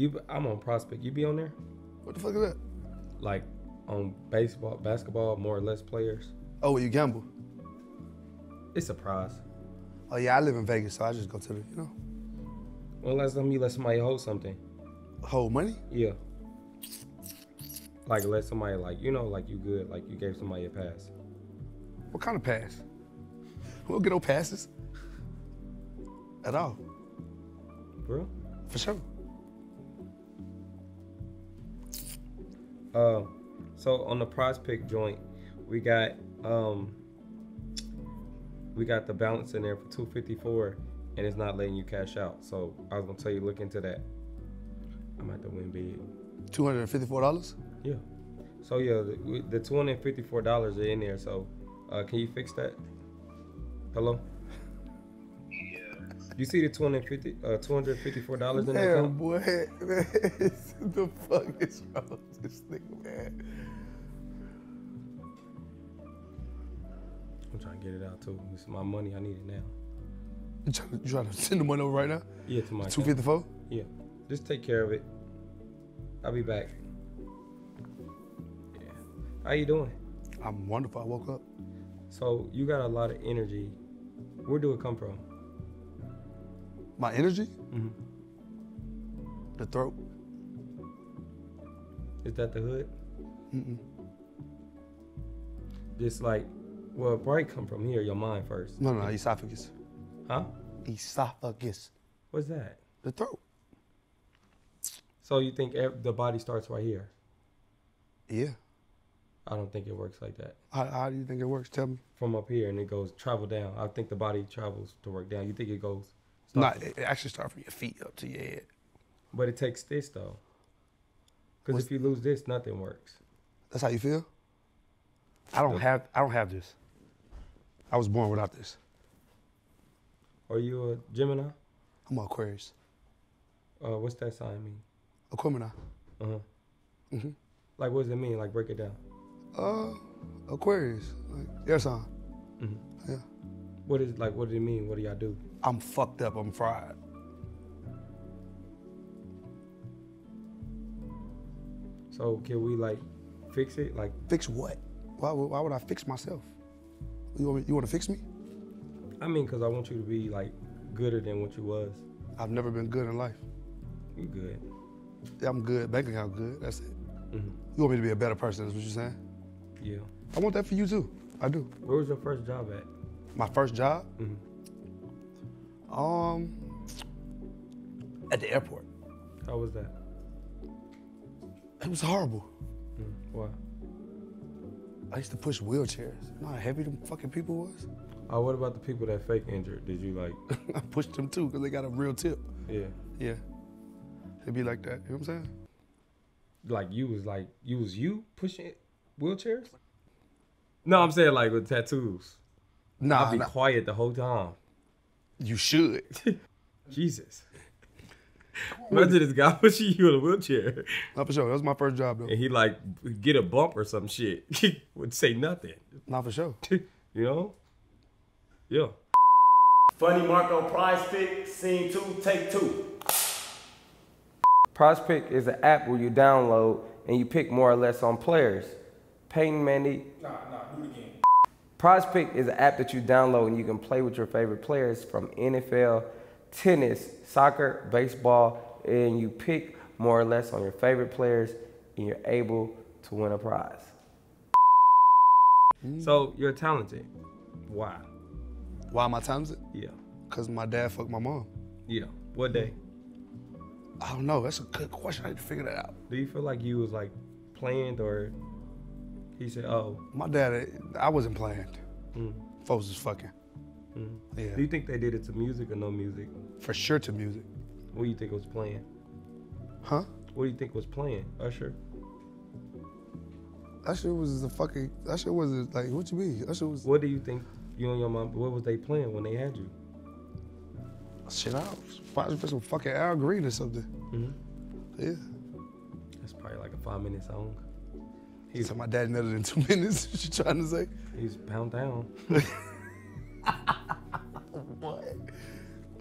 You, I'm on Prospect. You be on there? What the fuck is that? Like on baseball, basketball, more or less players. Oh, you gamble? It's a prize. Oh yeah, I live in Vegas, so I just go to the, you know, When last time you let somebody hold something? hold money. Yeah. Like let somebody like you know like you good like you gave somebody a pass. What kind of pass? We don't get no passes. At all, Bro. for sure. Uh, so on the prize pick joint, we got um we got the balance in there for 254 and it's not letting you cash out. So I was gonna tell you look into that. I'm at the win big. Two hundred and fifty-four dollars. Yeah. So yeah, the, the 254 dollars are in there. So uh, can you fix that? Hello. You see the 250 uh 254 dollars in there? Damn, boy, man, the fuck is wrong with this nigga, man? I'm trying to get it out too. It's my money. I need it now. You trying, trying to send the money over right now? Yeah, to my Two account. Yeah. Just take care of it. I'll be back. Yeah. How you doing? I'm wonderful. I woke up. So you got a lot of energy. Where do it come from? My energy, Mm-hmm. the throat. Is that the hood? Mm-mm. Just like, well, probably come from here, your mind first. No, no, no, esophagus. Huh? Esophagus. What's that? The throat. So you think ev- the body starts right here? Yeah. I don't think it works like that. How, how do you think it works? Tell me. From up here and it goes travel down. I think the body travels to work down. You think it goes? No, starts- it it actually starts from your feet up to your head. But it takes this though. Because if you lose this, nothing works. That's how you feel. I don't have. I don't have this. I was born without this. Are you a Gemini? I'm an Aquarius. Uh, what's that sign mean? Aquemini. Uh huh. Mhm. Like, what does it mean? Like, break it down. Uh, Aquarius. Like, air sign. Mhm. Yeah. What is like? What does it mean? What do y'all do? I'm fucked up. I'm fried. So can we like fix it? Like, Fix what? Why, would- why would I fix myself? You want, me, you want to fix me? I mean, because I want you to be like gooder than what you was. I've never been good in life. You good? Yeah, I'm good. Bank account good. That's it. hmm You want me to be a better person? Is what you're saying? Yeah. I want that for you too. I do. Where was your first job at? My first job, hmm um, at the airport. How was that? It was horrible. Mm. Why? I used to push wheelchairs. You know how heavy them fucking people was? Oh, what about the people that fake injured? Did you like? I pushed them too because they got a real tip. Yeah. Yeah. It'd be like that. You know what I'm saying? Like you was like you was you pushing wheelchairs? No, I'm saying like with tattoos. Nah, I'll be nah, quiet the whole time. you should. Jesus. Imagine this guy pushing you in a wheelchair Not for sure. That was my first job though. and he like get a bump or some shit. He Would say nothing. Not for sure. You know? Yeah. Funny Marco Prize Pick, Scene 2, Take 2. Prize Pick is an app where you download and you pick more or less on players. Peyton Mandy. Nah, nah, do it again. Prize Pick is an app that you download and you can play with your favorite players from NFL, tennis, soccer, baseball, and you pick more or less on your favorite players and you're able to win a prize. So you're talented. Why? Why am I talented? Yeah. Because my dad fucked my mom. Yeah. What day? I don't know. That's a good question. I need to figure that out. Do you feel like you was like planned or he said, oh, My dad, I wasn't planned. mm, Folks was fucking. Mm. Yeah. Do you think they did it to music or no music? For sure to music. What do you think was playing? Huh? What do you think was playing? Usher? Shit was the fucking, shit was like, what you mean? Shit was, What do you think you and your mom, what was they playing when they had you? shit out. Probably for some fucking Al Green or something. Mm-hmm. Yeah. That's probably like a five minute song. He He's, said my dad nutted in two minutes. what you trying to say? he's pound down. What?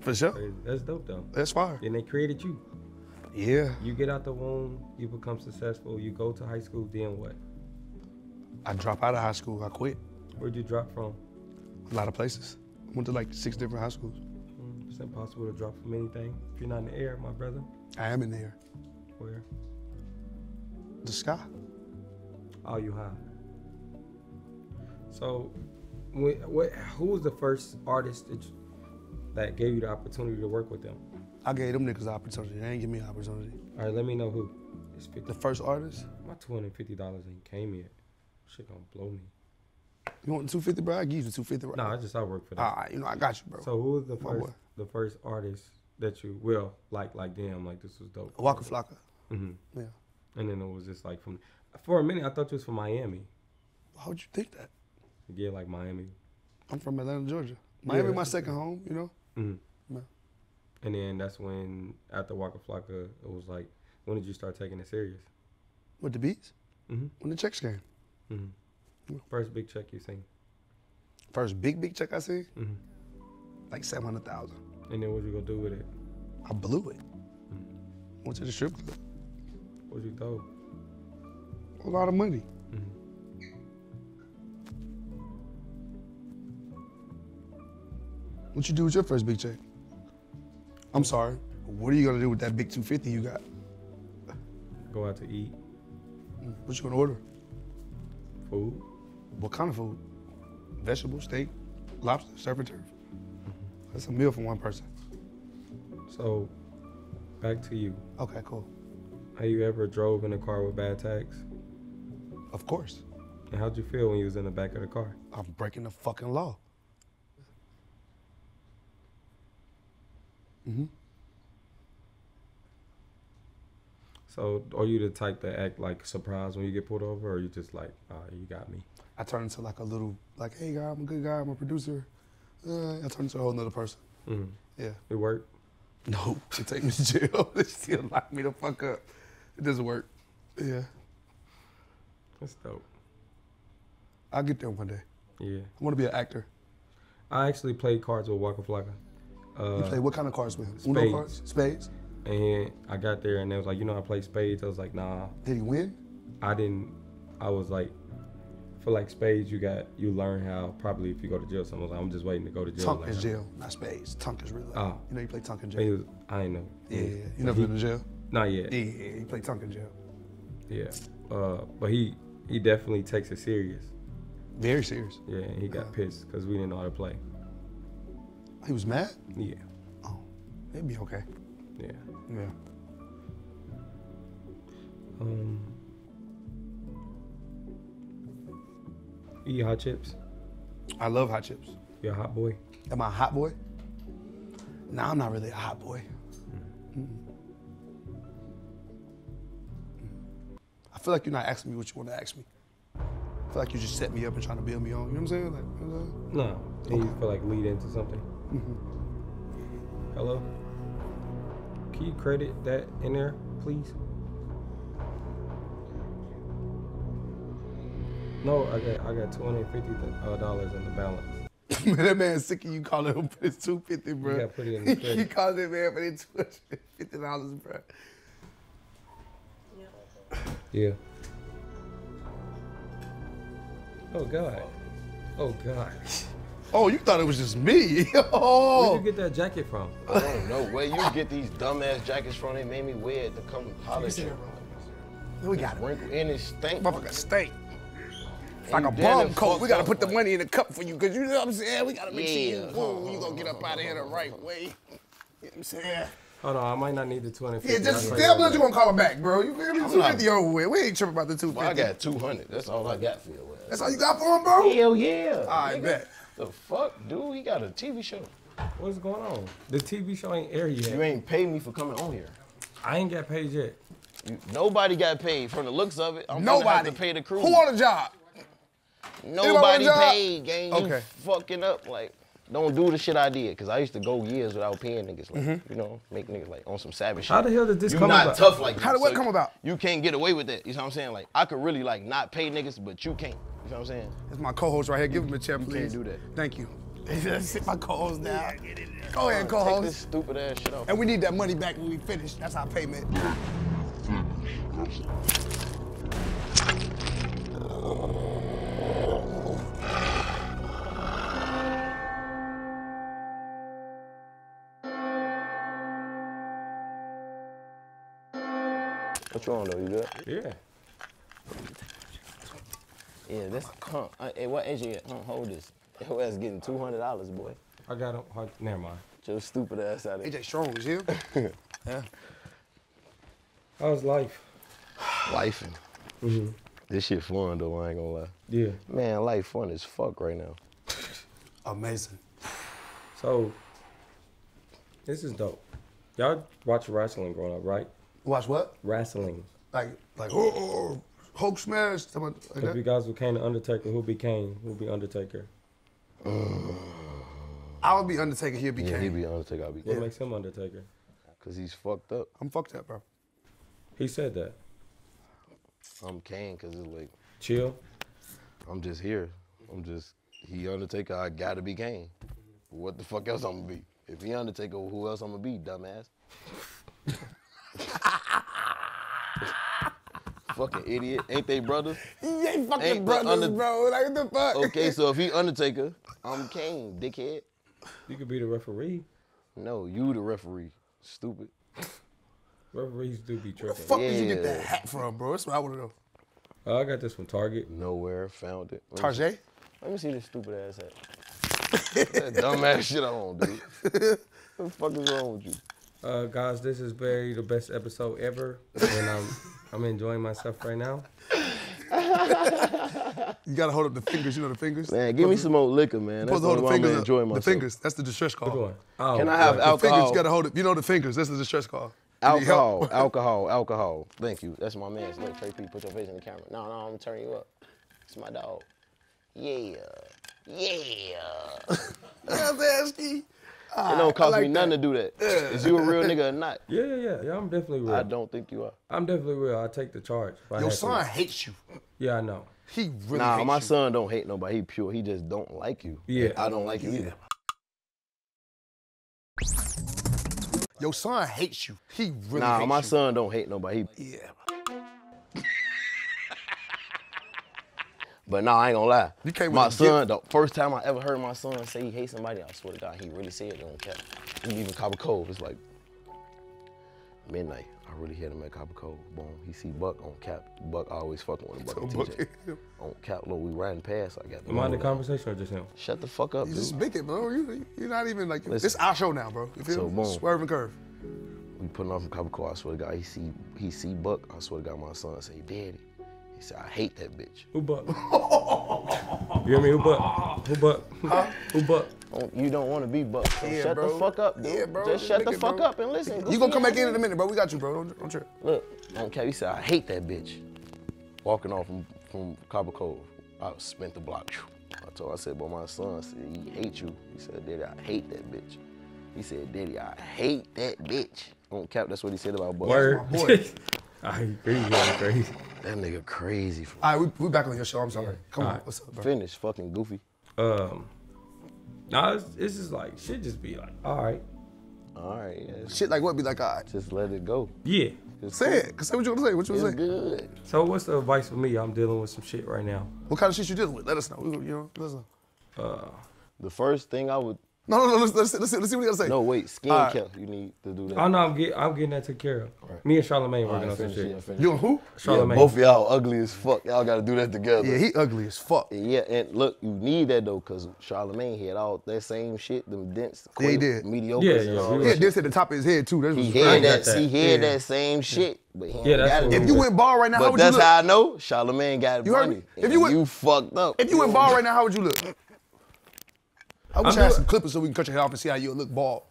For sure. That's dope though. That's fire. And they created you. Yeah. You get out the womb, you become successful, you go to high school, then what? I drop out of high school. I quit. Where'd you drop from? A lot of places. I went to like six different high schools. Mm, It's impossible to drop from anything. If you're not in the air, my brother, I am in there. where? The sky. Oh, you high. So, when, what? Who was the first artist that, you, that gave you the opportunity to work with them? I gave them niggas the opportunity. They ain't give me an opportunity. All right, let me know who. It's 50. The first artist. My two hundred fifty dollars ain't came yet. Shit gonna blow me. You want the 250, bro? I give you the 250. Right? No, I just I work for that. All right, you know I got you, bro. so who was the first boy. the first artist that you well like like damn like this was dope. Waka Flocka. Mm-hmm. Yeah. And then it was just like from for a minute I thought you was from Miami. How would you think that? Yeah, like Miami. I'm from Atlanta, Georgia. Miami, Yeah, my second home. You know. hmm Yeah. And then that's when after Waka Flocka it was like when did you start taking it serious? With the beats. hmm When the checks came. hmm First big check you seen. First big big check I see. hmm Like seven hundred thousand. And then what you gonna do with it? I blew it. Went to the strip club. What you throw? A lot of money. hmm What you do with your first big check? I'm sorry. What are you gonna do with that big 250 you got? Go out to eat What you gonna order? food. What kind of food? Vegetable, steak, lobster, surf and turf. Mm-hmm. That's a meal for one person. So back to you. Okay, cool. Have you ever drove in a car with bad tags? Of course. And how'd you feel when you was in the back of the car? I'm breaking the fucking law. Mm-hmm. So are you the type that act like surprised when you get pulled over, or you just like, you got me? I turn into like a little, like, hey guy, I'm a good guy, I'm a producer. Uh, I turn into a whole nother person. Mm. Yeah. It worked. No, they take me to jail. they still lock me the fuck up. It doesn't work. Yeah. That's dope. I'll get there one day. Yeah. I want to be an actor. I actually played cards with Waka Flocka. You Uh, play what kind of cards with him? spades. Uno cards? Spades? and I got there and they was like, you know, I play spades. I was like, nah, Did he win? I didn't. I was like, for like spades, you got you learn how probably if you go to jail. Someone's like, I'm just waiting to go to jail. Tunk like, is jail, not spades. Tunk is really. Oh. You know you play Tunk in jail. was, I ain't know. Yeah, yeah. You never been to jail? Not yet. Yeah, yeah. You play Tunk in jail. Yeah. Uh, but he he definitely takes it serious. Very serious. Yeah, and he got pissed because we didn't know how to play. He was mad? Yeah. Oh, it'd be okay. Yeah. Yeah. Um. Eat hot chips? I love hot chips. You're a hot boy? Am I a hot boy? Nah, I'm not really a hot boy. Mm-mm. I feel like you're not asking me what you want to ask me. I feel like you just set me up and trying to build me on. You know what I'm saying? Like, you know what I'm saying? No. And you feel like lead into something? Mm-hmm. Hello? Can you credit that in there, please? No, I got I got two hundred fifty uh, dollars in the balance. man, that man's sick of you calling him for his 250, bro. You gotta put it in the you credit. calling that man for his $250, bro. Yeah. Oh God. Oh God. Oh, you thought it was just me. oh. Where'd you get that jacket from? I don't know where you get these dumbass jackets from. They made me wear it to come holler at you. we got it. Wrinkle and it stink. Motherfucker stink. It's like a And bum coat. We gotta put the like- money in the cup for you, cause you know what I'm saying? We gotta make sure you, Yeah. whoa, you gonna get up out of here the right way. You know what I'm saying? Hold on, I might not need the two hundred Yeah, just tell me that you gonna call him back, bro. You feel me? I'm 250 over with. We ain't tripping about the 250. Well, I got 200. That's all I got for your ass. That's all you got for him, bro? Hell yeah. I nigga. bet. The fuck, dude? He got a TV show. What's going on? The TV show ain't air yet. You ain't paid me for coming on here. I ain't got paid yet. You, nobody got paid from the looks of it. I'm gonna Nobody. have to pay the crew. Who on the job? Nobody job? paid, gang. You Okay. fucking up. Like, don't do the shit I did. Cause I used to go years without paying niggas. Like, Mm-hmm. you know, make niggas like on some savage shit. How the hell did this you come not tough like that. How did what come about? You can't get away with that. You know what I'm saying? Like, I could really like not pay niggas, but you can't. You know what I'm saying? That's my co-host right here. Give him a chair, please. do that. Thank you. Sit my co-host down. Go ahead, Take co-host. Take this stupid ass shit off. And we need that money back when we finish. That's our payment. What you on though? You good? Yeah. Yeah, this huh. uh, Hey, what AJ at? Huh, hold this. Your ass getting two hundred dollars, boy. I got him. Hold- Never mind. Get Your stupid ass out of here. AJ Strong is here. yeah. How's life? Lifing. This shit fun though. I ain't gonna lie. Yeah. Man, life fun as fuck right now. Amazing. So, this is dope. Y'all watch wrestling growing up, right? Watch what? Wrestling. Like, like, oh, oh, oh, Hulk smash. something Like If you that. guys became the Undertaker, who be Kane? Who be Undertaker? Uh, I would be Undertaker. He'd be Yeah, he Kane. be Undertaker. I be Kane. What makes him Undertaker? Cause he's fucked up. I'm fucked up, bro. He said that. I'm Kane cause it's like Chill. I'm just here. I'm just he Undertaker. I gotta be Kane. What the fuck else I'm gonna be? If he Undertaker, who else I'm gonna be, dumbass? Fucking idiot. Ain't they brothers? You ain't fucking Ain't brothers, under- bro. Like, what the fuck? Okay, so if he Undertaker, I'm Kane, dickhead. You could be the referee. No, you the referee. Stupid. Referees do be tripping. fuck did you get that hat from, bro? That's what I want to know. Uh, I got this from Target. Nowhere found it. Let me see- Tarjay? Let me see this stupid ass hat. that dumbass shit on, dude. What the fuck is wrong with you? Uh, guys, this is very the best episode ever, and I'm I'm enjoying myself right now. You gotta hold up the fingers. You know the fingers. Man, give me some more liquor, man. That's the to hold the way I'm fingers. gonna the fingers. That's the distress call. Oh, Can I have right. The fingers. You gotta hold it. You know the fingers. That's the distress call. Alcohol, alcohol, alcohol. Thank you. That's my man. Look, Trey P, put your face in the camera. No, no, I'm gonna turn you up. It's my dog. Yeah, yeah. Yes, Asky. It don't cost like me nothing to do that. Is you a real nigga or not? Yeah, yeah, yeah, yeah. I'm definitely real. I don't think you are. I'm definitely real. I take the charge. Your had to. son hates you. Yeah, I know. He really Nah, hates my you. son don't hate nobody. He pure. He just don't like you. Yeah. I don't like you either. Your son hates you. He really Nah, hates my you. son don't hate nobody. He, Yeah. But nah, I ain't gonna lie. You came with my a son, the first time I ever heard my son say he hates somebody, I swear to God, he really said it on cap. He leaving Copper Cove. It's like midnight. I really hit him at Copper Cove. Boom. He see Buck on cap. Buck always fucking with him. Buck and Buck TJ. him. On cap, low, we riding past. I got the Am I in the conversation or just him? Shut the fuck up, You dude. just make it, bro. You, you're not even like. Listen. This our show now, bro. You feel So, me? boom. Swerve and curve. We putting off from Copper Cove. I swear to God, he see he see Buck. I swear to God, my son say, Daddy. He said, I hate that bitch. Who buck? you hear me? Who buck? Who buck? Who buck? Don't- You don't want to be Buck. So Yeah, shut bro. the fuck up, dude. Yeah, bro. Just shut the it, fuck bro. up and listen. You Goofy gonna come back in in a minute, bro. We got you, bro. Don't, don't trip. Look, on cap, he said, I hate that bitch. Walking off from, from Copper Cove, I spent the block. I told, I said, but my son said, he hate you. He said, Daddy, I hate that bitch. He said, Daddy, I hate that bitch. On cap, that's what he said about Buck. Word. my boy. I agree. Yeah, crazy. That nigga crazy. For All right, we, we back on your show. I'm sorry. Come on. All right. What's up, bro? Finish, fucking goofy. Um, nah, it's, it's just like shit. Just be like, all right, All right, yeah, Shit like what? Be like, all right. just let it go. yeah. It's Say it. Cause say what you want to say. What you want to say? good. So what's the advice for me? I'm dealing with some shit right now. What kind of shit you dealing with? Let us know. You know, listen. The first thing I would No, no, no. Let's, let's, let's, see, let's see what you gotta say. no wait, skin All right. care. You need to do that. Oh, I know I'm get, I'm getting that taken care of. Me and Charlamagne All working right, on some finish, shit. yeah. You and who? Yeah, Charlamagne. both of y'all ugly as fuck. Y'all gotta do that together. Yeah, he ugly as fuck. Yeah, and look, you need that though, cause Charlamagne had all that same shit, them dents, Yeah, he did. mediocre. Yeah, yeah, all we that He had shit. this at the top of his head too. That's He what's had that, that. he had Yeah. that same shit, but he Yeah, that's got it If you went ball right now, how would you look? that's how I know Charlamagne got You heard me? If you went- you fucked up. If you went ball right now, how would you look? I wish I'm I had doing- some clippers so we can cut your hair off and see how you look bald.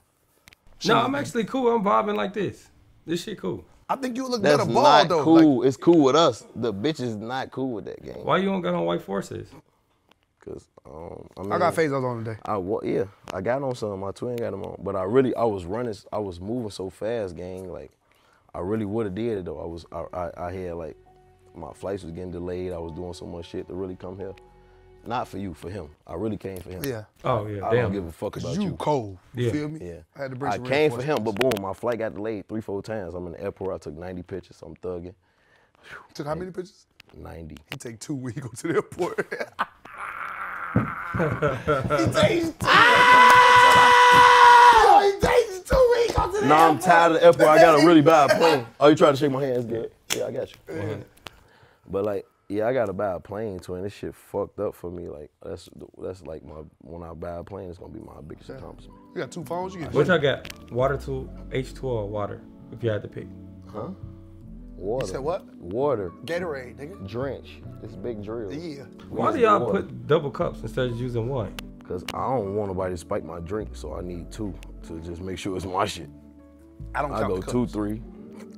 No, I'm actually cool. I'm vibing like this. This shit cool. I think you look That's better bald not though. cool. Like, it's cool with us. The bitch is not cool with that game. Why you don't got on white forces? Cause um, I, mean, I got phasers on today. I wa- yeah, I got on some. My twin got them on, but I really I was running. I was moving so fast, gang. Like I really would have did it though. I was I, I I had like my flights was getting delayed. I was doing so much shit to really come here. Not for you, for him. I really came for him. Yeah. Oh yeah, I damn. don't give a fuck about You, you. cold. You Yeah. feel me? Yeah. I had to bring I came for him, but boom, my flight got delayed three, four times. I'm in the airport. I took 90 pictures, I'm thugging. Took how many pictures? 90. He take two when he go to the airport. he takes two. Ah! Yo, he takes two when he go to the No, I'm tired of the airport. I got a really bad plane. Oh, you trying to shake my hand? It's good. Yeah, I got you. But like, yeah, I gotta buy a bad plane, twin. This shit fucked up for me. Like, that's that's like my when I buy a plane, it's gonna be my biggest accomplishment. You got two phones. You get What y'all got? Water tool, H2O, or water? If you had to pick. Huh? Water. You said what? Water. Gatorade, nigga. Drench. It's big drill. Yeah. Why do y'all put double cups instead of using one? Cause I don't want nobody to spike my drink, so I need two to just make sure it's my shit. I don't I count go the two, three.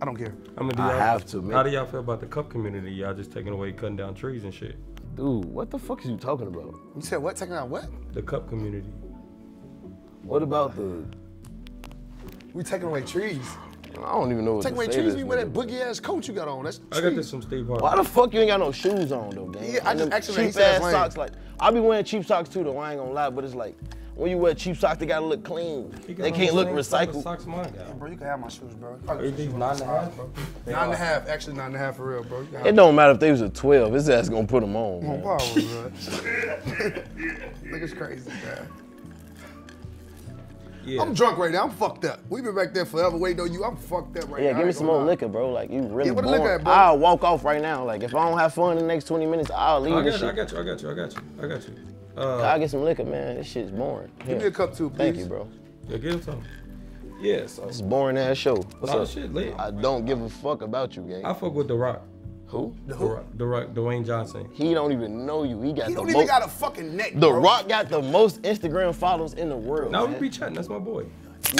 I don't care. I mean, do I have to, man. How do y'all feel about the cup community? Y'all just taking away cutting down trees and shit. Dude, what the fuck is you talking about? You said what? Taking out what? The cup community. What about the? We taking away trees. I don't even know what Taking to away trees. this We wear that boogie ass coat you got on. That's trees. I got this from Steve Harvey. Why the fuck you ain't got no shoes on though, gang? Yeah, I And just them asked him that. He cheap ass lame. socks. Like I be wearing cheap socks too, though. I ain't gonna lie, but it's like when you wear cheap socks, they gotta look clean. They can't look same type of recycled. Socks mine got. Bro, you can have my shoes, bro. Are these nine and a half, bro? Nine and a half. Actually, nine and a half for real, bro. You can have It don't matter if they was a 12. His ass gonna put them on. them on man. power, bro. Nigga's crazy, man. Yeah. I'm drunk right now. I'm fucked up. we been back there forever waiting on you. I'm fucked up right Yeah, now. Yeah, give me some more lie. liquor, bro. Like you really Yeah, where boring. liquor at, bro? I'll walk off right now. Like if I don't have fun in the next 20 minutes, I'll leave I this got, you, I got you, I got you, I got you, I got you. Uh, I'll get some liquor, man. This shit's boring. Give me a cup too, please. Thank you, bro. yeah, get him some. Yeah, so It's a boring ass show. What's up? shit lit. I don't give a fuck about you, gang. I fuck with The Rock. Who? The Rock, The Rock, Dwayne Johnson. He don't even know you. He got He the don't most. even got a fucking neck, the bro. Rock got the most Instagram followers in the world. Now we be chatting. That's my boy.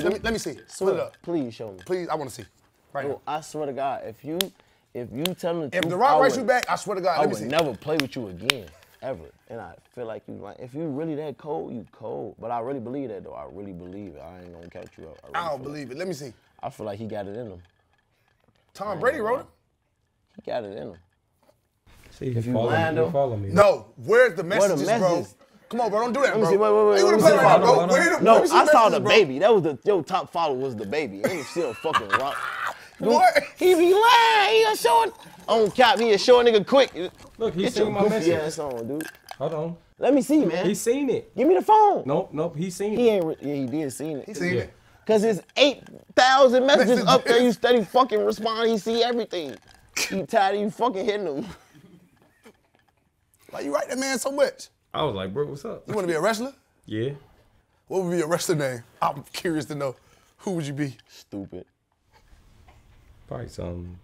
Let me, let me see. Put Swear, it up. Please show me. Please, I want to see. Right Bro, now. I swear to God, if you if you tell me the If truth, The Rock I writes would- you back, I swear to God, I let me would see. never play with you again, ever. And I feel like you like if you really that cold, you cold. But I really believe that though. I really believe it. I ain't gonna catch you up. really I don't feel believe it. Let me see. I feel like he got it in him. Tom Brady wrote it. He got it in him. See, if you you follow me, though? follow me. No, where's the the messages, bro? messages? Come on, bro, don't do that, Let me bro. see. Wait, wait, wait. Hey, you let me play see right now, follow, bro? Where the- No, let I saw the bro. baby. That was the your top follower was the baby. Ain't still fucking rock. What? He be lying. He a showing on cap. He a showing nigga quick. Look, he Get seen my message. ass on, dude. Hold on. Let me see, man. He seen it. Give me the phone. Nope, nope, he seen He it. ain't. Re- yeah, he did seen it. He seen Yeah. it. Cause it's eight thousand messages Messages. up there. You steady fucking respond. He see everything. He tired of you fucking hitting him. Why you write that man so much? I was like, bro, what's up? You want to be a wrestler? Yeah. What would be your wrestler name? I'm curious to know. Who would you be? Stupid. Probably some.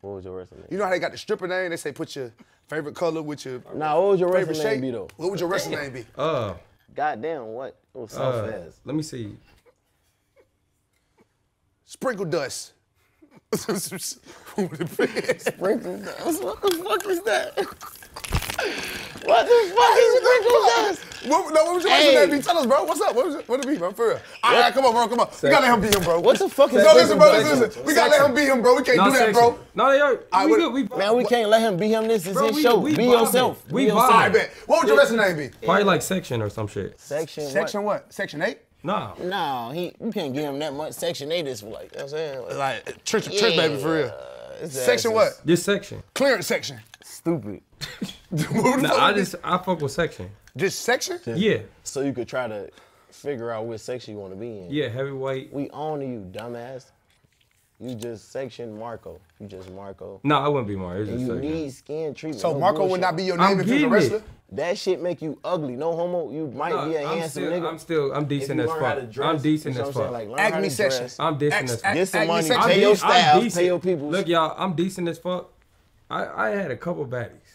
What was your wrestling name? You know how they got the stripper name? They say put your favorite color with your Nah, what was your favorite wrestling name shape. be though? What would your wrestling name be? Uh, Goddamn, what? It was so uh, fast. let me see. Sprinkle dust. Who would it be? Sprinkle dust. What the fuck is that? what the fuck is sprinkle dust? What, no, what would your Hey. name be? Tell us, bro. What's up? What, was it, what it be, bro? For real. All right, come on, bro. Come on. We gotta let him be him, bro. What the fuck is No, listen, bro. Listen, listen. We gotta let him be him, bro. We can't No, do that, bro. No, they are. I we good. We Man, we can't let him be him. This is Bro, his we- show. we be vibing. yourself. We be vibing. yourself. All right, bet. What would your wrestling name be? probably like section or some shit. Section Section what? Section 8? Nah. No, he you can't give him that much. Section eight is like, you know what I'm saying? Like, Like, church, church baby, for real. his ass Section what? This section. Clearance section. Stupid. What the Nah, fuck I just I fuck with section. Just section? Yeah. So you could try to figure out which section you want to be in. Yeah, heavyweight. We own you, dumbass. You just section Marco. You just Marco. No, I wouldn't be more. It's And just you section. need skin treatment. So no Marco would not be your I'm name if he was a wrestler? it. That shit make you ugly. No homo. You might No, be a I'm handsome still, nigga. I'm still, I'm decent as fuck. dress, I'm decent as what I'm saying? fuck. Like, learn how Acme session. I'm decent as fuck. act- Get some money, pay I'm your de- staff, decent. pay your peoples. Look, y'all, I'm decent as fuck. I, I had a couple baddies.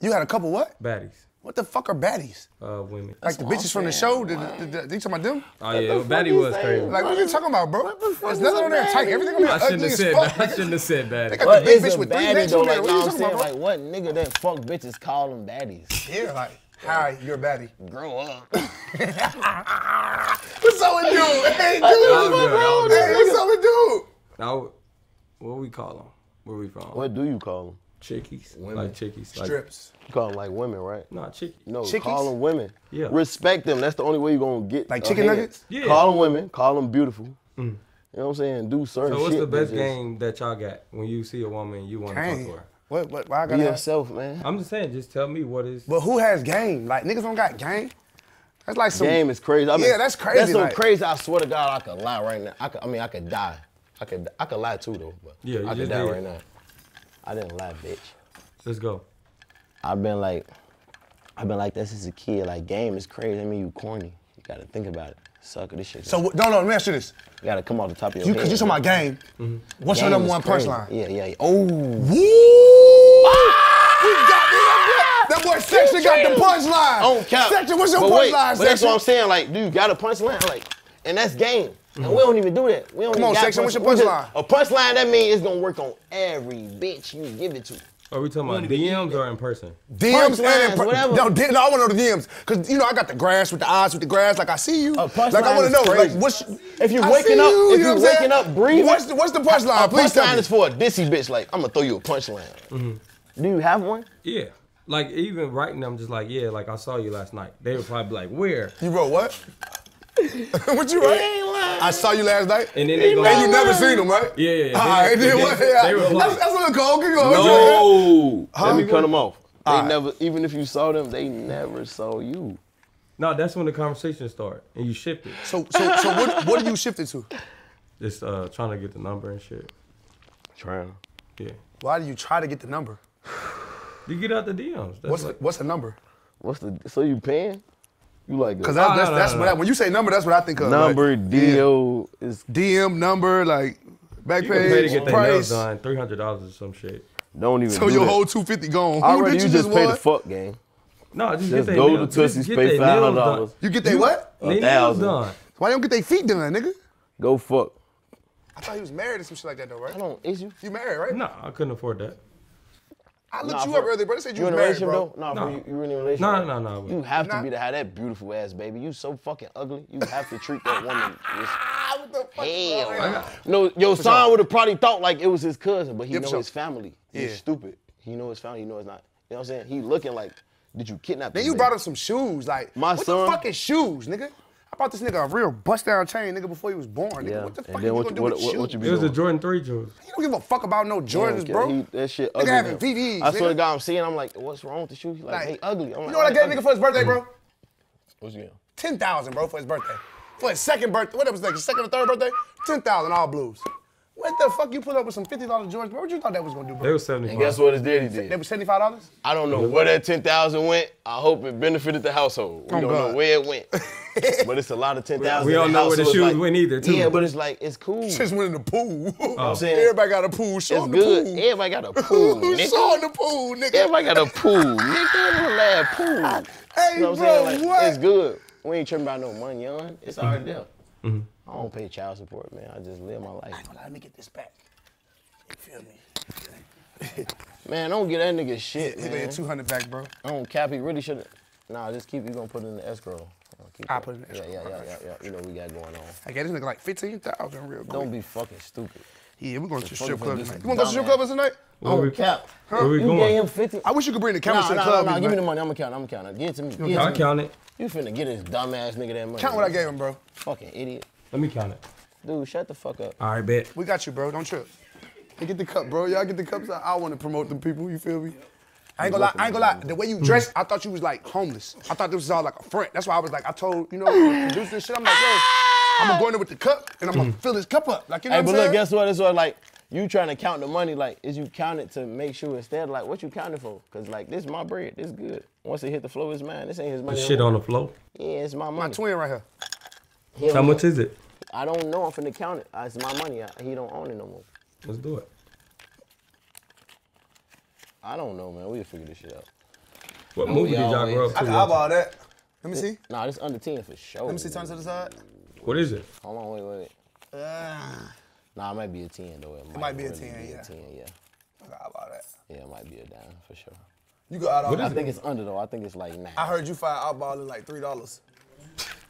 You had a couple what? Baddies. What the fuck are baddies? Uh, women. Like the what bitches from the show? The, the, the, the, you talking about them? Oh yeah, the baddie was crazy. Like, what are you talking about, bro? the fuck There's nothing on there tight. Everything on there I shouldn't ugly have as said. fuck. That. I shouldn't have said They baddie. got What the big bitch with three baddie necks though? on there. Like, What are you I'm talking saying, about, like, what nigga that fuck bitches call them baddies? bro? Yeah, like, hi, you're a baddie. Grow up. What's up with you? Hey, dude. I'm good, Hey, what's up with dude? Now, what we call them? Where we from? what do you call them? Chickies. Women. Like chickies. Like, Strips. You call them like women, right? Nah, chickies. No, Chickies? call them women. Yeah. Respect them. That's the only way you're gonna get Like chicken hand. nuggets? Yeah. Call them women. Call them beautiful. Mm. You know what I'm saying? Do certain So what's shit. the best that game that y'all got when you see a woman you want to talk Dang. to her? What? What? Why I gotta? have- yourself, man. I'm just saying, just tell me what is. But who has game? Like niggas don't got game. That's like some Game is crazy. I mean, Yeah, that's crazy, That's so like- crazy. I swear to God, I could lie right now. I could. I mean, I could die. I could. I could lie too though. But Yeah, I could die did. right now. I didn't lie, bitch. Let's go. I've been like, I've been like that since a kid. Like game is crazy. I mean, you corny. You gotta think about it. Sucker, this shit. So what- no, no. Let me ask you this. you gotta come off the top of your You, head. cause you talking about game. Mm-hmm. What's your number one crazy. punchline? Yeah, yeah. yeah. Oh, Woo! We got that boy. Ah! That boy section got the punchline. I don't count. Section, what's your but wait, punchline? But that's what I'm saying. Like, dude, you got a punchline, like, and that's game. And we don't even do that. We don't Come even on, got Section, what's your punch- we just- punchline? A punchline that means it's gonna work on every bitch you give it to. Are we talking about DMs or in person? DMs and per- whatever. No, D- no, I want to know the DMs because you know I got the grass with the eyes with the grass. Like I see you. A punchline like I want to know. Like what's If you're I waking up- you, if you know you're what saying? waking up breathing- What's the what's the punchline? A Please tell punchline me. is for a dissy bitch. Like, I'm gonna throw you a punchline. Mm-hmm. Do you have one? Yeah. Like even writing them, just like yeah, like I saw you last night. They would probably be like, where? You wrote what? what you write? ain't lying. I saw you last night. And then they go, And you never seen him, right? Yeah, yeah, yeah. All They- right, they- then what? they Yeah. reply. That's, that's a little cold. Keep going. No. Let me cut them off. They Alright. never, even if you saw them, they never saw you. No, that's when the conversation start and you shift it. So, so, so what, what are you shifted to? Just uh, trying to get the number and shit. Trying. Yeah. Why do you try to get the number? You get out the DMs. That's What's the, like, what's the number? What's the? So you paying? You like Because a that's, no, that's, no, that's no, what. I, when you say number, that's what I think of. number like, DO is. DM number like back you pay to page get their nails price. done, three hundred dollars or some shit. don't even. So do your that. whole two fifty gone. Who Already, did you you just pay the fuck game. No, just, Just get their go to nails. Tootsie's, just pay $500. done. You get they what? They nails done. Why don't get their feet done, nigga? Go fuck. I thought he was married or some shit like that though, right? I don't. Is you? You married, right? No, I couldn't afford that. I looked Nah, you up earlier, bro. They said you, You in a married, relationship bro. though? No, No. bro, you, you in a relationship? No, right? no, no, no. You have to be to have that beautiful ass baby. You so fucking ugly. You have to treat that woman ah, with what the fuck? is wrong with hell. you? No, your son would have probably thought like it was his cousin, but he Yeah, for know sure. his family. He's Yeah. stupid. He know his family. He know it's not. You know what I'm saying? He looking like, did you kidnap? Then you baby? brought up some shoes. Like, My what son- the fuck is shoes, nigga? I bought this nigga a real bust down chain, nigga, before he was born. Nigga, Yeah. what the And fuck then you what- gonna do with what- shoes? what you be It was the doing? Jordan Three Jewels. You don't give a fuck about no He Jordans, don't care. bro. He, that shit Nigga ugly. having now. VVs, I swear nigga. to God, I'm seeing. I'm like, what's wrong with the shoe? He's like, Like, hey, ugly. I'm You like, know what I gave "Ugly." nigga for his birthday, bro? Hmm. What's you get? Ten thousand, bro, for his birthday. For his second birthday, what it was like his second or third birthday? Ten thousand, all blues. What the fuck you put up with some fifty dollars Jordans, bro? What you thought that was gonna do, bro? They bro? was seventy And guess what his daddy They did? was seventy five dollars. I don't know where that ten thousand went. I hope it benefited the household. We Oh, don't God. know where it went, but it's a lot of ten thousand. We don't know where the shoes went either, too. Yeah, but it's like it's cool. Just went in the pool. I'm saying Everybody got a pool. Show it's in the good. pool. Everybody got a pool, Show nigga. in the pool, nigga. Everybody got a pool, nigga. Little pool. Hey, You know what I'm bro, saying? Like, what? It's good. We ain't tripping about no money, young. It's already there. Mm-hmm. I don't pay child support, man. I just live my life. Let me get this back. You feel me? Man, don't get that nigga shit, He gonna man. two hundred back, bro. I don't cap. He really should. Nah, just keep. You gonna put it in the escrow. I'll put it in the Yeah, escrow. yeah, yeah, yeah, yeah. You know we got going on. I gave this nigga like fifteen thousand real quick. Don't be fucking stupid. Yeah, we're going to the fuck strip if club we do tonight. some You want to go to the strip dumbass- club tonight? Where Oh, we, cap. where we You going? gave him fifty. I wish you could bring the Nah, cameras nah, to the nah, club. nah. with Give me the money. I'm gonna count. I'm gonna count it. Give it to me. Give it I to me. count it. You finna get this dumbass nigga that money. Count what I gave him, bro. Fucking idiot. Let me count it. Dude, shut the fuck up. All right, bet. We got you, bro. Don't trip. Hey, get the cup, bro. Y'all get the cups. I, I want to promote them people. You feel me? I ain't gonna lie. I ain't gonna lie. The way you dressed, I thought you was like homeless. I thought this was all like a front. That's why I was like, I told you know, the producer and shit. I'm like, yo, I'm gonna go in there with the cup and I'm gonna fill this cup up. Like you know Hey, what but I'm look, saying? guess what? It's what like you trying to count the money. Like, is you count it to make sure instead of like what you counting for? Cause like this is my bread. This is good. Once it hit the floor, it's mine. This ain't his money. The shit on the floor. Yeah, it's my My twin right here. How much is it? I don't know. I'm finna count it. It's my money. I, he don't own it no more. Let's do it. I don't know, man. We'll figure this shit out. What oh, movie did y'all grow up to? I can eyeball that. Let me see. Nah, this under 10 for sure. Let me see. Turn to the side. What is it? Hold on, wait, wait. wait. Uh, nah, it might be a 10, though. It might, it might be, really a 10, be yeah. a 10, yeah. I can eyeball that. Yeah, it might be a dime, for sure. You go out on. I think it's under, though. I think it's like nine. I heard you fire eyeballing like $3.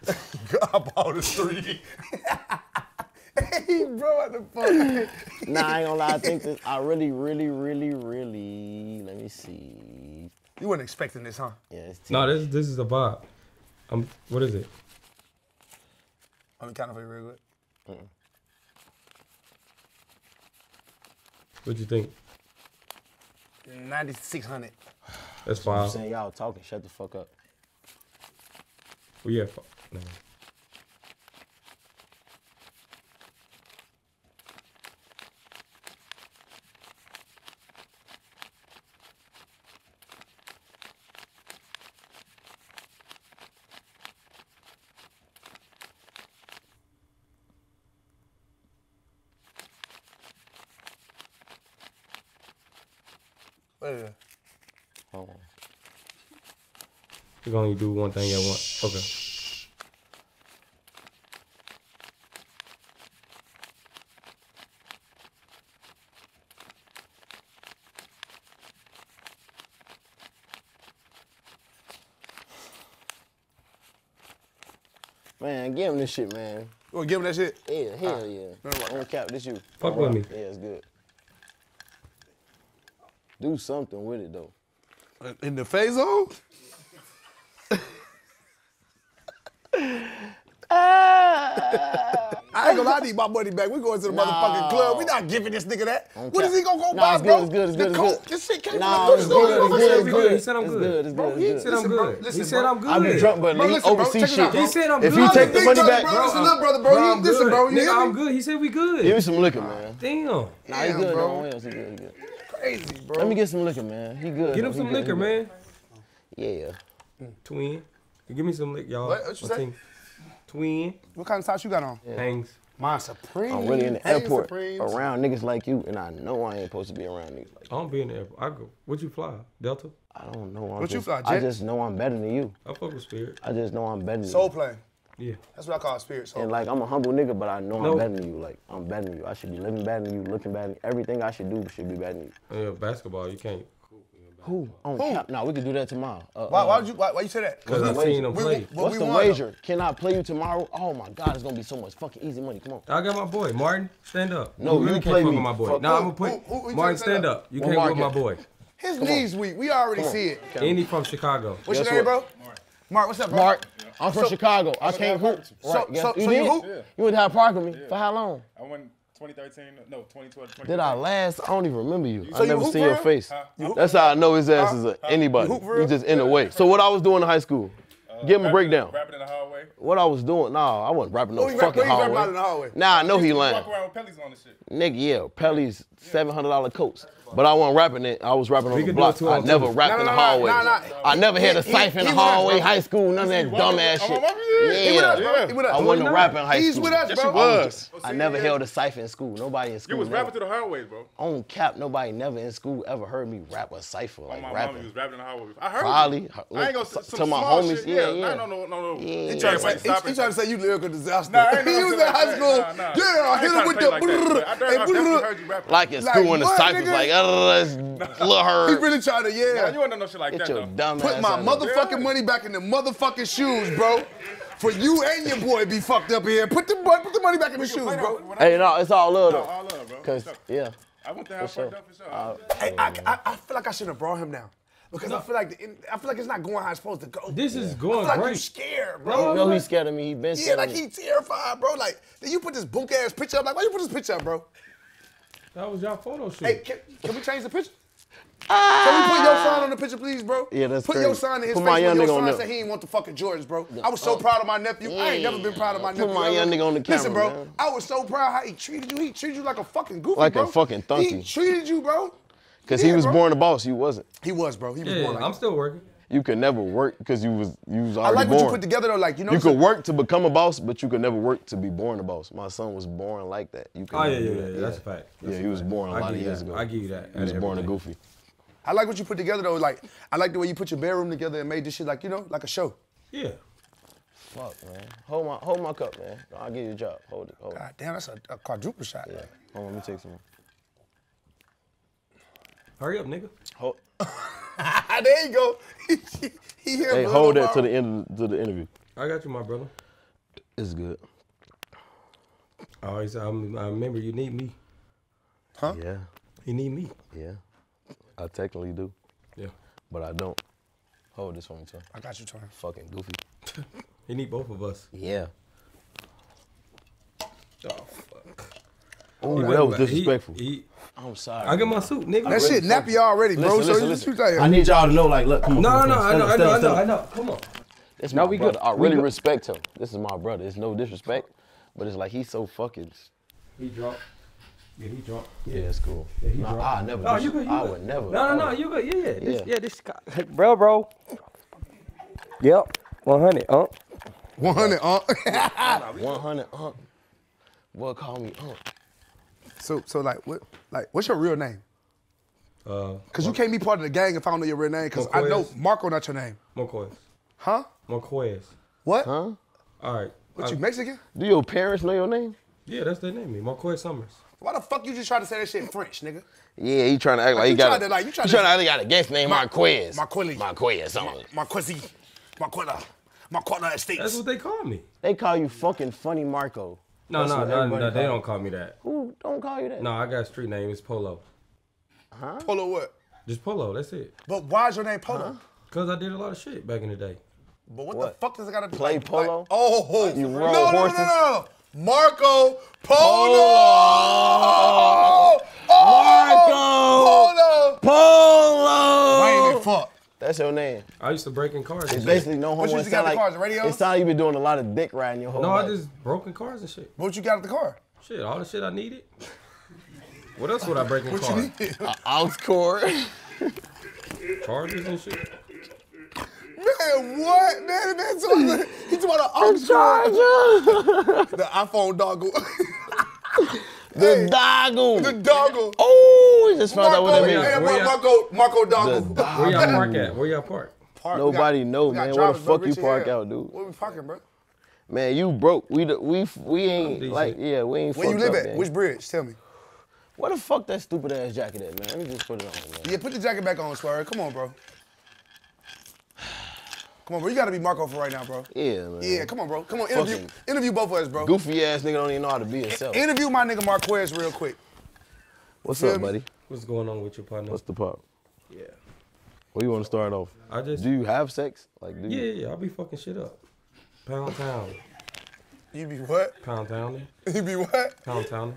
about a his three. hey, bro, the fuck. nah, I ain't gonna lie. I think this, I really, really, really, really. Let me see. You weren't expecting this, huh? Yeah. It's no, nah, this this is a vibe. Um, what is it? I'm kind of a real good. Hmm. What'd you think? 9600. That's fine. I'm saying y'all talking. Shut the fuck up. We well, yeah, no. It? Hold on. We're gonna do one thing at once. Okay. Man, give him this shit, man. You wanna give him that shit? Yeah, hell yeah. no, no. I don't cap this you. Fuck with me. Yeah, it's good. Do something with it though. In the phase zone? I ain't gonna lie, I need my money back. We going to the motherfucking club. We not giving this nigga that. What is he gonna go Nah, buy, it's bro? good, it's good, it's the good, it's coke. good. This shit came Nah, from the store. good, it's He good, said it's good. He said I'm It's good. good, it's good, He said. I'm good. listen, He said. I'm good. I be drunk, but he listen, bro, overseas check it out, shit. He said I'm If good. he take the money back, bro. Listen I'm- up, brother, bro. You- I'm Listen, good. bro. You Nigga, I'm good. He said we good. give me good. some liquor, man. Damn. Nah, he good bro. he good, he good. Crazy, bro. Let me get some liquor, man. He good. Get him some good, liquor, good. man. Yeah. Mm, twin. Give me some liquor, y'all. What? What you say? Team. Twin. What kind of socks you got on? Hanes. Mine Supreme. I'm really in the Hanes airport Supremes. around niggas like you, and I know I ain't supposed to be around niggas like I don't be in the airport. I go. What you fly? Delta? I don't know. I'm What you just, fly, I just know I'm better than you. I fuck with Spirit. I just know I'm better than Soul you. plane. Yeah. That's what I call spirit soul. And like I'm a humble nigga, but I know No. I'm better than you. Like I'm better than you. I should be living better than you, looking better than you. Everything I should do should be better than you. Yeah, basketball, you can't. Who? On Who? cap? Nah, we could do that tomorrow. Uh, why, uh, why, would you, why, why you say that? Because I've we- seen them we- play. what What's the want, wager? Can I play you tomorrow? Oh my God, it's gonna be so much fucking easy money. Come on. I got my boy. Martin, stand up. No, you you really play can't fuck me. with my boy. Fuck Nah, I'm gonna Who- put who- who you Martin, stand stand up. You Well, can't go with my boy. His knees weak. We already see it. And he from Chicago. What's Guess your name, what? bro? Mark, Mark, what's up, bro? Mark, I'm from So- Chicago. I can't hoop. So- Right, so- you so you did? hoop? You went to Hyde Park with me for how long? I won 2013, no, 2012, 2013. Did I last? I don't even remember you. So I never hoop seen your real? face. hoop? That's how I know his ass is a anybody. You just in the way. So what I was doing in high school? Uh, Give him a breakdown. Rapping in the hallway. What I was doing? Nah, I wasn't rapping no oh, Who you rap- fucking rapping hallway. out in the hallway? Nah, I know he lying. Walk around with Pellies on the shit. Nigga, yeah, Pelly's seven hundred dollar coats. But I wasn't rapping it. I was rapping on We the block. I never rapped No, in the no, hallway. no, no. I never had a He- cipher in the hallway, high school, none of that walking dumb ass shit. yeah. He with us, Yeah, bro. He with us. I wasn't rapping in high He's school. with us, Yes, bro. you was. Oh, I never held a cipher in school. Nobody in school. You was rapping through the hallways, bro. on cap, nobody never in school ever heard me rap a cipher On like my mom, rapping. you was rapping in the hallways. I heard Probably. I ain't gonna to- say to my homies, yeah, yeah. No, no, no, no, no. He He trying, to say, Everybody he, stop he it. trying to say you lyrical disaster. Nah, he was in high school. Nah, nah. Yeah, I hit him trying with to the. play like I I you. Like in Like school in the what, ciphers, nigga? like, uh, that's Lil He Herb. really trying to, Nah, yeah. you ain't know no shit like Get that, your though. dumb Put ass my out of here. motherfucking Yeah. money back in the motherfucking shoes, bro. For you and your boy be fucked up here. Put the put the money back in the shoes, bro. that when I- Hey, no, it's all love No, though. all love, bro. Cause yeah, I went to have fucked up for sure. Hey, I, I, I feel like I should have brought him down. Because I feel like the, I feel like it's not going how it's supposed to go. This is I going feel like you great. scared, you bro. know he's scared of me. He been Yeah, scared like of he terrified, bro. Like, then you put this book ass picture up. Like, why you put this picture up, bro? That was y'all photo shoot. Hey, can, can we change the picture? Can we put your sign on the picture, please, bro? Yeah, that's Put your crazy. sign in his Put face my young your nigga on sign there. said he ain't want the fucking Jordans, bro. I was so oh. proud of my nephew. I ain't never been proud of my Put nephew. my young nigga on the camera, Listen, bro, man. I was so proud how he treated you. He treated you like a fucking goofy, Like a bro. fucking He treated you, bro. Cause he was bro. born a boss. You wasn't. He was, bro. He was yeah, born like I'm that. still working. You could never work because you was you was I like born. what you put together though. Like you know, You some- could work to become a boss, but you could never work to be born a boss. My son was born like that. You could Oh, yeah, never yeah, do yeah, that's a fact. That's yeah, a he was born a I lot of years that. ago. I give you that. He was at born a goofy. I like what you put together though. Like I like the way you put your bedroom together and made this shit like you know, like a show. Yeah. Fuck, man. Hold my hold my cup, man. I'll give you a job. Hold it. Hold it. God damn, that's a, a quadruple shot. Yeah. Hold on, let me take some. Hurry up, nigga. Hold, there you go. he, he here. hey, hold that to the end of, to the interview. I got you, my brother. It's good. I always, I'm, I remember you need me. Huh? Yeah, You need me. yeah. I technically do, Yeah. but I don't. Hold this for me, too. I got you, Tony. Fucking goofy. You need both of us. Yeah. Oh fuck. Oh, that was back- he- disrespectful. he- I'm sorry. I get my suit, nigga. That shit nappy already, bro. Listen, so listen, you listen. just like, I need y'all to know, like, look, come on. No, come no, no. I know, I know, I know, I know. Come on. That's No, my we brother. good. I really good. respect him. This is my brother. It's no disrespect, but it's like he's so fucking. He drunk. Yeah, he drunk. Yeah, it's cool. Yeah, he nah, drunk. I never. No, dis- you good. You I good. would never. No, no, no. You good. Yeah, yeah. This, Yeah. yeah. this guy. Bro, bro. Yep. 100. Uh. 100, uh. 100 unk. Boy, call me unk. So, so like, what, like, what's your real name? Uh. Cause you can't be part of the gang if I don't know your real name. Cause I know Marco not your name, Marquez. huh? Marquez. What? Huh? All right. What Uh, you Mexican? Do your parents know your name? Yeah, that's their name. Marquez Summers. Why the fuck you just try to say that shit in French, nigga? Yeah, he trying to act like, you he got. tried to, like, you tried he to- trying to act like he got a guest name, Mar- Marquez. Marquez. Marquez, something. Marquezi, Marquetta, Marquetta Estates. That's what they call me. They call you fucking funny Marco. No, That's no, no, no. They don't call me that. Who don't call you that? No, I got a street name. It's Polo. Huh? Polo what? Just Polo. That's it. But why's your name Polo? Cause I did a lot of shit back in the day. But what, What? the fuck does it got to do? Play like, polo? Like, oh, oh, oh. You no, rode no, no, no, no, no. Marco Polo. Oh, Marco! Oh! Polo. Why ain't Polo! it fuck? That's your name. I used to break in cars. And It's basically no What homo. you It used to get sound in the like cars, the radios? it sound like you been doing a lot of dick riding your whole No, I just broke in cars and shit. What you got at the car? Shit, all the shit I needed. What else would I break in What cars? you need? aux cord. Chargers and shit. Man, what? Man, man, talking, he talking about an aux cord. The iPhone doggle. The doggle. the doggle. Oh, we just found out what Marco, that hey, means. Where y'all- Marco, Marco The doggle. dog- Where y'all park at? Where y'all park? Park. Nobody We got- know, man. Where the fuck you park hell. out, dude? Where we parking, bro? Man, you broke. We the, we we ain't like yeah, we ain't. Where you live up, at? man. Which bridge? Tell me. Where the fuck that stupid ass jacket at, man? Let me just put it on, man. Yeah, put the jacket back on, Swerve. Come on, bro. Come on, bro. You gotta be Marco for right now, bro. Yeah, man. Yeah, come on, bro. Come on, interview, Fucking interview both of us, bro. Goofy ass nigga don't even know how to be himself. Interview my nigga Marquez real quick. What's feel up, me? buddy? What's going on with your partner? What's the pop? yeah. Where you want to start off? I just Do you have sex? Like, do yeah, you? yeah, yeah. I'll be fucking shit up. Pound town. You be what? Pound town. You be what? Pound town.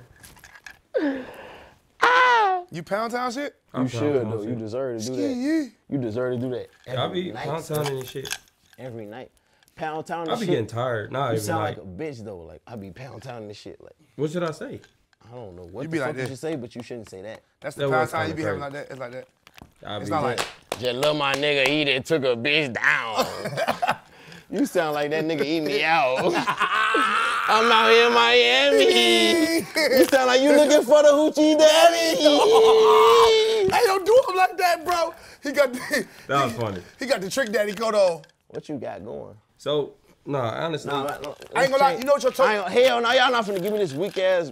You pound town shit? You should though. You deserve to do that. Yeah. You deserve to do that. I'll Every be night, pound son. town and shit. Every night. Pound town and I'll be shit. getting tired. Nah, You even sound like, like a bitch though. Like I be pound town and shit. Like what should I say? I don't know what You the be fuck like you should say, but you shouldn't say that. That's the That pound town you be having like that. It's like that. I'll It's not like, like. Just let my nigga eat it, took a bitch down. you sound like that nigga eat me out. I'm out here in Miami. you sound like you looking for the hoochie daddy. Hey, don't do him like that, bro. He got the, that was funny. he got the trick daddy coat on. what you got going? So, nah, honestly, Nah, no, I ain't gonna lie, you know what your I ain't, hell no, y'all not finna give me this weak ass.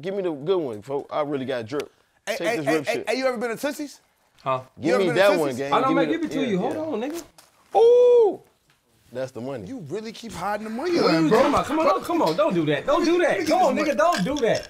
Give me the good one, folks. I really got drip. Hey, Take hey, this hey, rip hey, shit. hey, you ever been to Tootsie's? huh? you give ever me been to that Tootsie's? one, gang. I don't Give make me give it to yeah, you. Hold yeah. on, nigga. Ooh, that's the money. You really keep hiding the money, What are man, bro. talking about? Come on, come on, don't do that. Don't do that. Come on, nigga, don't do that.